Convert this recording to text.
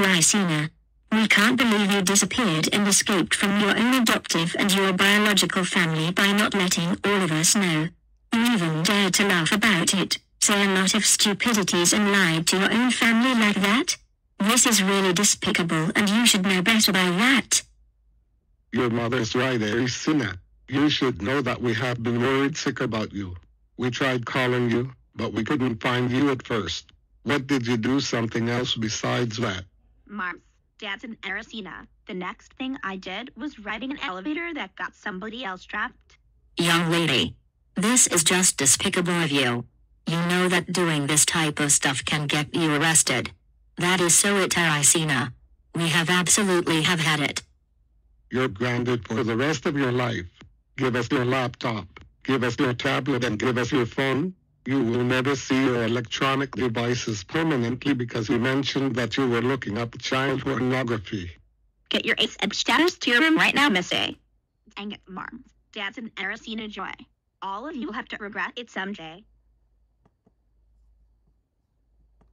Teresina. We can't believe you disappeared and escaped from your own adoptive and your biological family by not letting all of us know. You even dared to laugh about it, say a lot of stupidities and lied to your own family like that? This is really despicable and you should know better by that. Your mother's right, Ericina. You should know that we have been worried sick about you. We tried calling you, but we couldn't find you at first. What did you do something else besides that? Marms, Dad's in Ericina. The next thing I did was riding an elevator that got somebody else trapped. Young lady. This is just despicable of you. You know that doing this type of stuff can get you arrested. That is so it, Teresina. We have absolutely have had it. You're grounded for the rest of your life. Give us your laptop, give us your tablet, and give us your phone. You will never see your electronic devices permanently because you mentioned that you were looking up child pornography. Get your ace and status to your room right now, Missy. Dang it, Marms. Dad's in Ericina Joy. All of you will have to regret it someday.